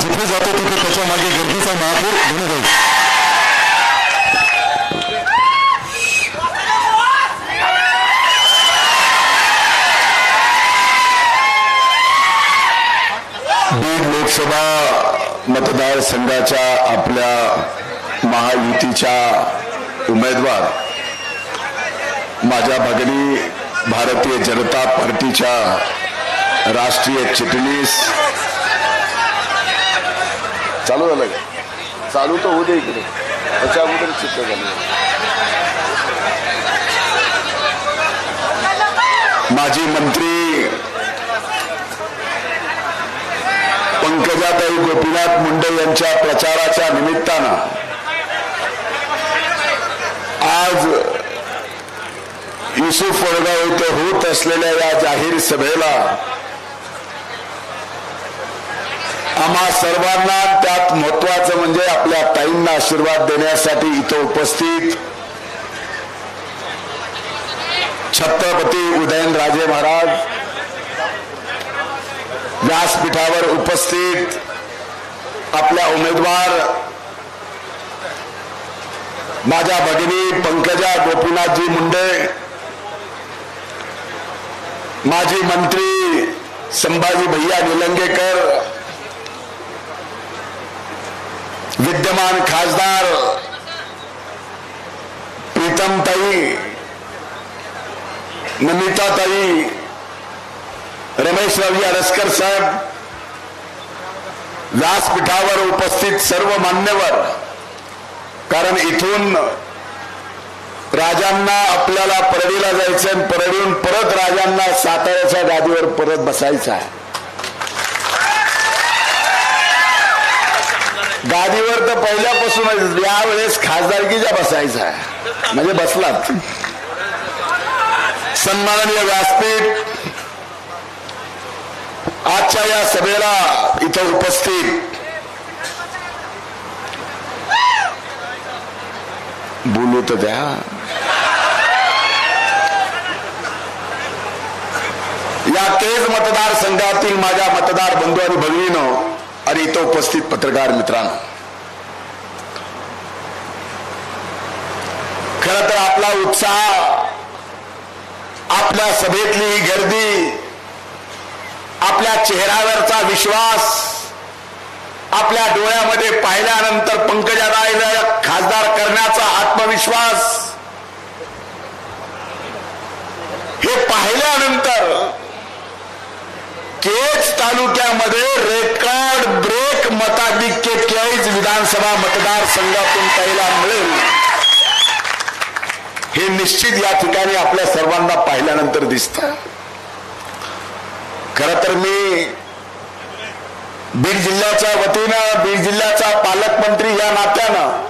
जिथे जातो तिथे त्याच्यामागे गर्दीचा महापूर घेऊन जाईल. बीड लोकसभा मतदारसंघाच्या आपल्या महायुतीच्या उमेदवार माझ्या भगिनी भारतीय जनता पार्टीच्या राष्ट्रीय चिटणीस चालू झालं का? चालू तर होऊ दे इकडे त्याच्या अगोदर चित्र झालं माजी मंत्री पंकजाताई गोपीनाथ मुंडे यांच्या प्रचाराच्या निमित्तानं आज युसुफ वडगाव इथं होत असलेल्या या जाहीर सभेला आम्हा सर्वांना त्यात महत्वाचं म्हणजे आपल्या ताईंना आशीर्वाद देण्यासाठी इथं उपस्थित छत्रपती उदयनराजे महाराज व्यासपीठावर उपस्थित आपल्या उमेदवार माझ्या भगिनी पंकजा गोपीनाथजी मुंडे माजी मंत्री संभाजी भैया निलंगेकर विद्यमान खासदार प्रीतमताई नमिताताई रमेश रवी अरसकर साहेब व्यासपीठावर उपस्थित सर्व मान्यवर कारण इथून राजांना आपल्याला परडीला जायचं आणि परडीहून परत राजांना साताऱ्याच्या गादीवर परत बसायचं आहे. गादीवर तर पहिल्यापासूनच यावेळेस खासदारकीच्या बसायचा म्हणजे बसलात सन्माननीय व्यासपीठ आजच्या या सभेला इथं उपस्थित बोलू तर द्या. या केज मतदारसंघातील माझ्या मतदार बंधू आणि भगिनीनं आणि इथं उपस्थित पत्रकार मित्रांनो खर तर आपला उत्साह आपल्या सभेतली ही गर्दी आपल्या चेहऱ्यावरचा विश्वास आपल्या डोळ्यामध्ये पाहिल्यानंतर पंकजाताईला खासदार करण्याचा आत्मविश्वास हे पाहिल्यानंतर केज तालुक्यामध्ये रेकॉर्ड ब्रेक मताधिक्य केज विधानसभा मतदारसंघातून पहिला मिळेल. हे निश्चित या ठिकाणी आपल्या सर्वांना पाहिल्यानंतर दिसत. खर तर मी बीड जिल्ह्याच्या वतीनं बीड जिल्ह्याचा पालकमंत्री या नात्यानं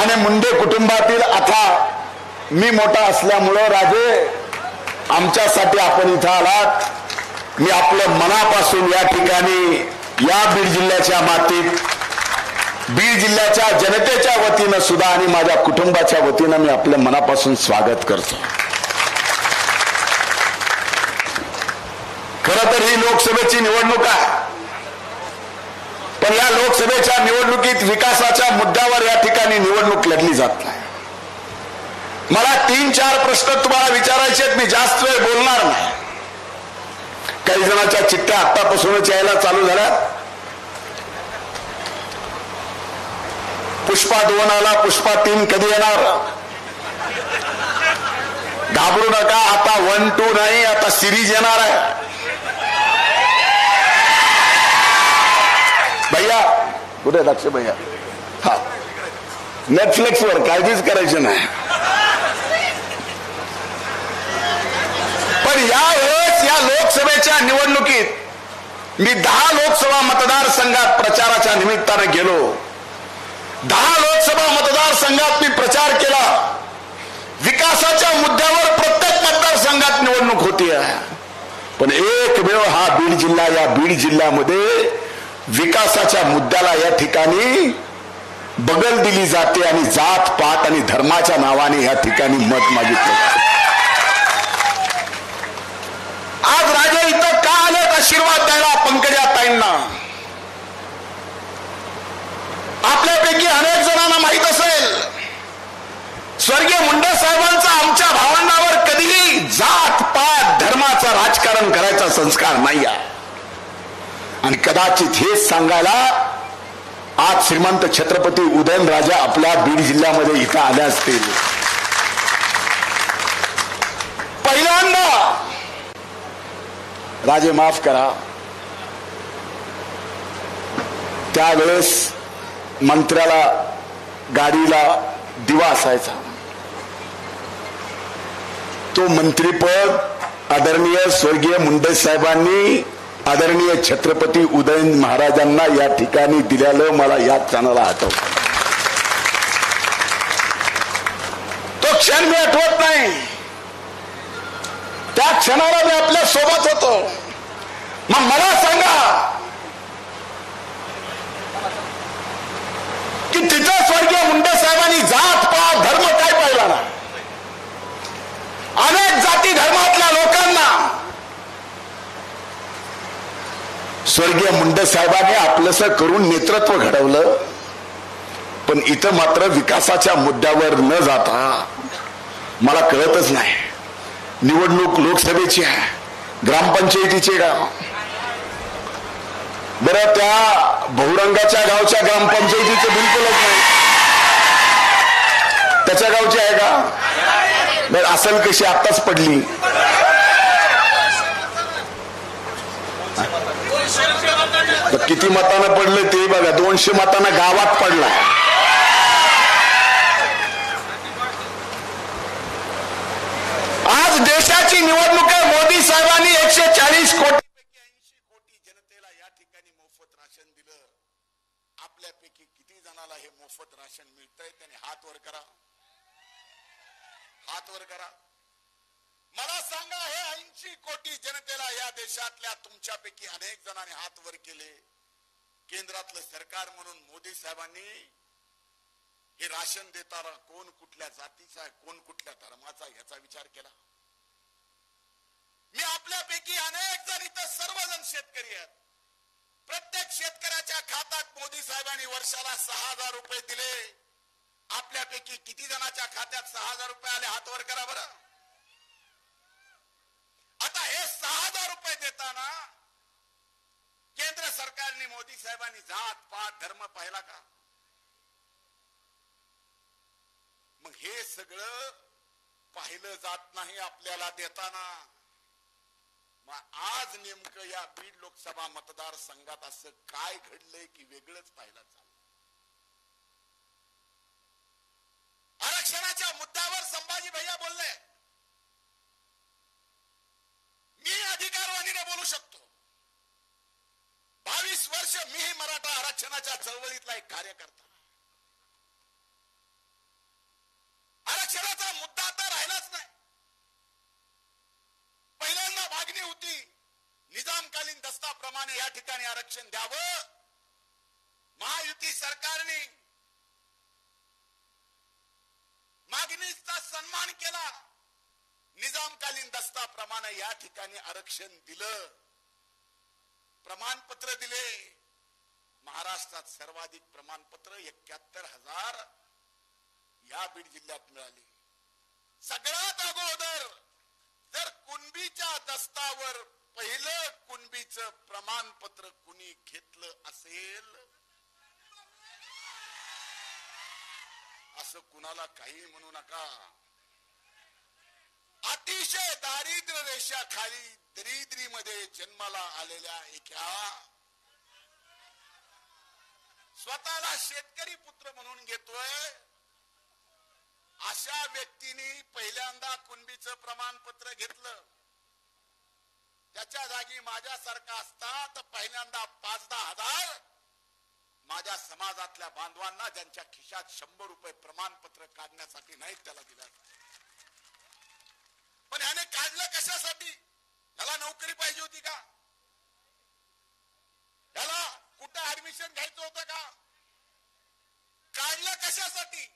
आणि मुंडे कुटुंबातील आता मी मोठा असल्यामुळं राजे आमच्यासाठी आपण इथं आलात. मी आपलं मनापासून या ठिकाणी या बीड जिल्ह्याच्या मातीत बीड जिल्ह्याच्या जनतेच्या वतीनं सुद्धा आणि माझ्या कुटुंबाच्या वतीनं मी आपल्या मनापासून स्वागत करतो. खर तर ही लोकसभेची निवडणूक आहे. पण या लोकसभेच्या निवडणुकीत विकासाच्या मुद्द्यावर या ठिकाणी निवडणूक लढली जात नाही. मला तीन चार प्रश्न तुम्हाला विचारायचे आहेत मी जास्त वेळ बोलणार नाही. काही जणांच्या चिठ्ठ्या आतापासूनच यायला चालू झाल्या. पुष्पा दोन आला पुष्पा तीन कधी येणार? घाबरू नका आता वन टू नाही आता सिरीज येणार आहे. भैया कुठे दक्ष भैया? हा. नेटफ्लिक्सवर काळजीच करायची नाही. तर यावेळेस या लोकसभेच्या निवडणुकीत मी दहा लोकसभा मतदारसंघात प्रचाराच्या निमित्ताने गेलो. दहा लोकसभा मतदारसंघात मी प्रचार केला. विकासाच्या मुद्द्यावर प्रत्येक मतदारसंघात निवडणूक होती. आहे पण एक वेळ हा बीड जिल्हा या बीड जिल्ह्यामध्ये विकासाच्या मुद्द्याला या ठिकाणी बगल दिली जाते आणि जात पात आणि धर्माच्या नावाने या ठिकाणी मत मागितलं आज राजे इथं का आलेत आशीर्वाद द्यायला पंकजा ताईंना आपल्यापैकी अनेक जणांना माहीत असेल स्वर्गीय मुंडे साहेबांचा आमच्या भावंडावर कधीही जात पात धर्माचं राजकारण करायचा संस्कार नाही आणि कदाचित हेच सांगायला आज श्रीमंत छत्रपती उदयनराजा आपल्या बीड जिल्ह्यामध्ये इथं आल्या असतील. पहिल्यांदा राजे माफ करा. त्यावेळेस मंत्र्याला गाडीला दिवा असायचा. तो मंत्रीपद आदरणीय स्वर्गीय मुंडे साहेबांनी आदरणीय छत्रपती उदयन महाराजांना या ठिकाणी दिल्यालं मला या क्षणाला आठव तो क्षण मी आठवत नाही. त्या क्षणाला मी आपल्यासोबत होतो. मग मला सांगा की तिथं स्वर्गीय मुंडे साहेबांनी जात पात धर्म काय पाहिला ना? अनेक जाती धर्मातल्या लोकांना स्वर्गीय मुंडे साहेबांनी आपलंस करून नेतृत्व घडवलं पण इथं मात्र विकासाच्या मुद्द्यावर न जाता मला कळतच नाही. निवडणूक लोकसभेची आहे. ग्रामपंचायतीचे गाव. बरं त्या बहुरंगाच्या गावच्या ग्रामपंचायतीचं बिलकुलच नाही. त्याच्या गावची आहे का? बरं असेल कशी आताच पडली. तर किती मतानं पडलं ते बघा. दोनशे मतानं गावात पडला. आज देशाची निवडणूक आहे. मोदी साहेबांनी एकशे चाळीस कोटी ऐंशी कोटी जनतेला या ठिकाणी मोफत राशन दिलं. आपल्यापैकी किती जणाला हे मोफत राशन मिळतंय? त्याने हात वर करा. हात वर करा. मला सांगा हे ऐंशी कोटी जनतेला या देशातल्या तुमच्यापैकी अनेक जणांनी हात वर केले. केंद्रातलं सरकार म्हणून मोदी साहेबांनी हे राशन देताना कोण कुठल्या जातीचा आहे कोण कुठल्या धर्माचा ह्याचा याचा विचार केला. मी आपल्यापैकी अनेक जण इथं सर्वजण शेतकरी आहेत. प्रत्येक शेतकऱ्याच्या खात्यात मोदी साहेबांनी वर्षाला सहा हजार रुपये दिले. आपल्यापैकी किती जणांच्या खात्यात सहा हजार रुपये आले हातवर करा बरं. आता हे सहा हजार रुपये देताना केंद्र सरकारने मोदी साहेबांनी जात पात धर्म पाहिला का? मग हे सगळं पाहिलं जात नाही आपल्याला देताना. मग आज नेमकं या बीड लोकसभा मतदारसंघात असं काय घडलंय की वेगळंच पाहिलं चाललं आरक्षणाच्या मुद्द्यावर संभाजी भैया बोलले. मी अधिकारवाणीने बोलू शकतो. बावीस वर्ष मीही मराठा आरक्षणाच्या चळवळीतला एक कार्यकर्ता आरक्षणाचा मुद्दा आता राहिलाच नाही पहिल्यांदा मागणी होती निजामकालीन दस्ताप्रमाणे या ठिकाणी आरक्षण द्यावं. महायुती सरकारने मागणीचा सन्मान केला. निजामकालीन दस्ताप्रमाणे या ठिकाणी आरक्षण दिलं. प्रमाणपत्र दिले. महाराष्ट्रात सर्वाधिक प्रमाणपत्र एक्क्याहत्तर हजार या बीड जिल्ह्यात मिळाली. सगळ्यात अगोदर जर कुणबीच्या दस्तावर पहिलं कुणबीच प्रमाणपत्र कुणी घेतलं असेल? असं कुणाला काही म्हणू नका. अतिशय दारिद्र्य रेषाखाली दरिद्रीमध्ये जन्माला आलेल्या एका स्वतःला शेतकरी पुत्र म्हणून घेतोय. अशा व्यक्तीने पहिल्यांदा कुणबीचं प्रमाणपत्र घेतलं. त्याच्या जागी माझ्यासारखा असता तर पहिल्यांदा पाच दहा हजार माझ्या समाजातल्या बांधवांना ज्यांच्या खिशात शंभर रुपये प्रमाणपत्र काढण्यासाठी नाही त्याला दिला पण ह्याने काढलं कशासाठी? त्याला नोकरी पाहिजे होती का? त्याला कुठं ऍडमिशन घ्यायचं होतं का? काढलं कशासाठी?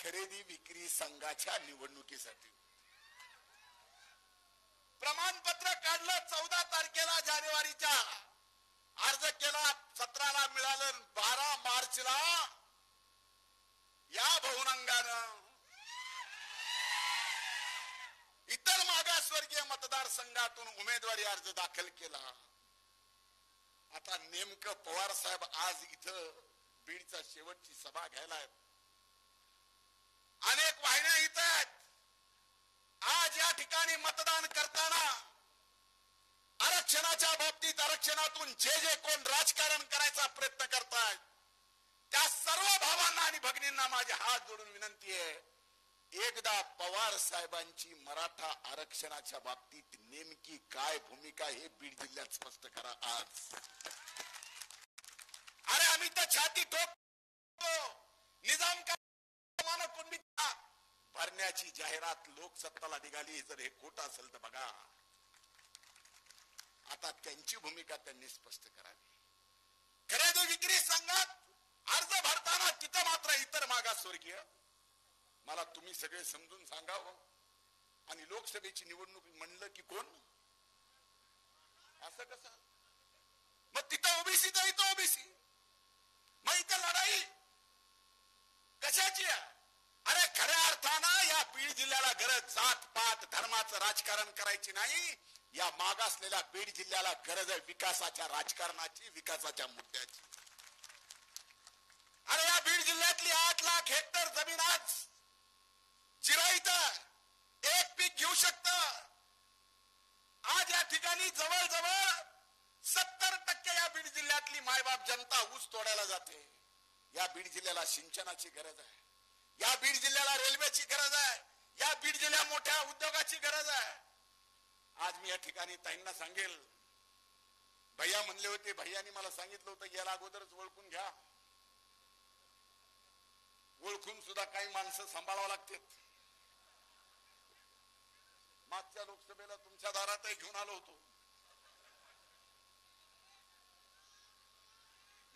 खरेदी विक्री संघाच्या निवडणुकीसाठी प्रमाणपत्र काढलं चौदा तारखेला जानेवारीच्या अर्ज केला सतराला मिळालं बारा मार्चला या बहुरंगानं इतर मागासवर्गीय मतदारसंघातून उमेदवारी अर्ज दाखल केला. आता नेमकं पवार साहेब आज इथं बीडचा शेवटची सभा घ्यायला अनेक वाहिन्या इथं आहेत. आज या ठिकाणी मतदान करता दलित आरक्षणातून जे जे कोण राजकारण करायचा प्रयत्न करतायत त्या सर्व भावांना आणि भगिनींना माझे हात जोडून विनंती आहे एकदा पवार साहेबांची मराठा आरक्षणाच्या बाबतीत नेमकी काय भूमिका हे बीड जिल्ह्यात स्पष्ट करा आज. अरे आम्ही तर छाती ठोकतो. निजाम का भरण्याची जाहिरात लोकसत्ताला निघाली जर हे खोट असेल तर बघा. आता त्यांची भूमिका त्यांनी स्पष्ट करावी. खरेदी विक्री संघात अर्ज भरताना तिथं मात्र इतर मागासवर्गीय मला तुम्ही सगळे समजून सांगावं. आणि लोकसभेची निवडणूक म्हणलं की कोण? असं कसं? मग तिथं ओबीसी तर इथं ओबीसी. मग इथं लढाई. कशाची? आहे अरे खऱ्या अर्थानं या बीड जिल्ह्याला गरज जात पात धर्माचं राजकारण करायची नाही. या मागासलेल्या बीड जिल्ह्याला गरज आहे विकासाच्या राजकारणाची विकासाच्या मुद्द्याची. अरे या बीड जिल्ह्यातली आठ लाख हेक्टर जमीन आज जिराईत एक पीक घेऊ शकत. आज या ठिकाणी जवळजवळ सत्तर टक्के या बीड जिल्ह्यातली मायबाप जनता ऊस तोडायला जाते. या बीड जिल्ह्याला सिंचनाची गरज आहे. या बीड जिल्ह्याला रेल्वेची गरज आहे. या बीड जिल्ह्या मोठ्या उद्योगाची गरज आहे. आज मी या ठिकाणी ताईंना सांगेल. भैया म्हणले होते भैयानी मला सांगितलं होतं याला अगोदरच ओळखून घ्या. ओळखून सुद्धा काही माणसं सांभाळावं लागतात. मागच्या लोकसभेला तुमच्या दारातही घेऊन आलो होतो.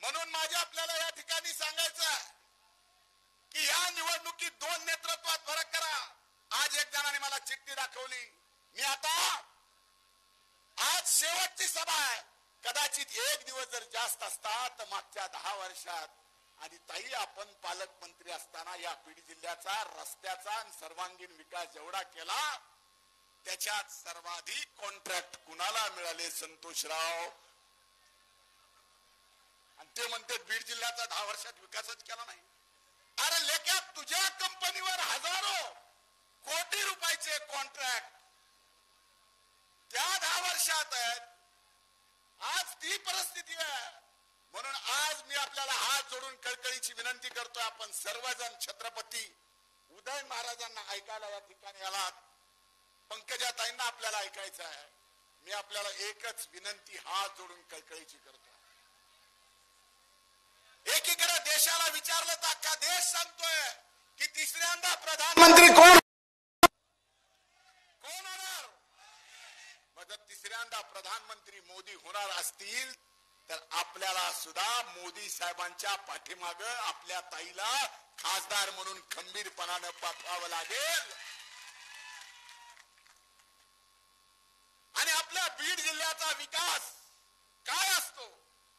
म्हणून माझ्या आपल्याला या ठिकाणी सांगायचं की या निवडणुकीत दोन नेतृत्वात फरक करा. आज एक जणाने मला चिठ्ठी दाखवली. मी आता आज शेवटची सभा आहे. कदाचित एक दिवस जर जास्त असतात तर मागच्या दहा वर्षात. आणि ताई आपण पालकमंत्री असताना या बीड जिल्ह्याचा रस्त्याचा आणि सर्वांगीण विकास जेवढा केला त्याच्यात सर्वाधिक कॉन्ट्रॅक्ट कुणाला मिळाले संतोषराव? आणि ते म्हणते बीड जिल्ह्याचा दहा वर्षात विकासच केला नाही. अरे लेख्यात तुझ्या कंपनीवर हजारो कोटी रुपयाचे कॉन्ट्रॅक्ट त्या दहा वर्षात आहेत आज ती परिस्थिती आहे. म्हणून आज मी आपल्याला हात जोडून कळकळीची विनंती करतोय आपण सर्वजण छत्रपती उदय महाराजांना ऐकायला या ठिकाणी आलात. पंकजाताईंना आपल्याला ऐकायचं आहे. मी आपल्याला एकच विनंती हात जोडून कळकळीची करतो एकीकडे देशाला विचारलं तर अख्खा देश सांगतोय की तिसऱ्यांदा प्रधानमंत्री कोण? कोण जर तिसऱ्यांदा प्रधानमंत्री मोदी होणार असतील तर आपल्याला सुद्धा मोदी साहेबांच्या पाठीमाग आपल्या ताईला खासदार म्हणून खंबीरपणानं पाठवावं लागेल. आणि आपल्या बीड जिल्ह्याचा विकास काय असतो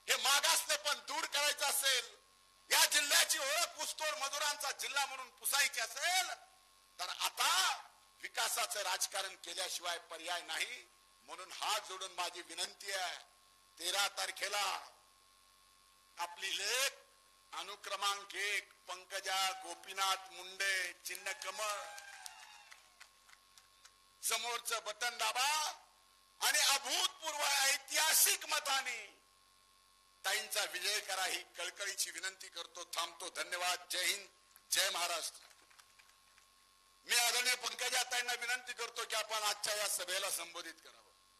हे मागासले पण दूर करायचं असेल या जिल्ह्याची ओळख ऊसतोड मजुरांचा जिल्हा म्हणून पुसायची असेल तर आता विकासाचं राजकारण केल्याशिवाय पर्याय नाही. म्हणून हात जोडून माझी विनंती आहे तेरा तारखेला आपली लेख अनुक्रमांक एक पंकजा गोपीनाथ मुंडे चिन्ह कमळ समोरचं बटन दाबा आणि अभूतपूर्व ऐतिहासिक मताने ताईंचा विजय करा ही कळकळीची विनंती करतो थांबतो. धन्यवाद. जय हिंद. जय महाराष्ट्र. मी आदरणीय पंकजा ताईंना विनंती करतो की आपण आजच्या या सभेला संबोधित करावं.